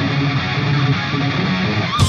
you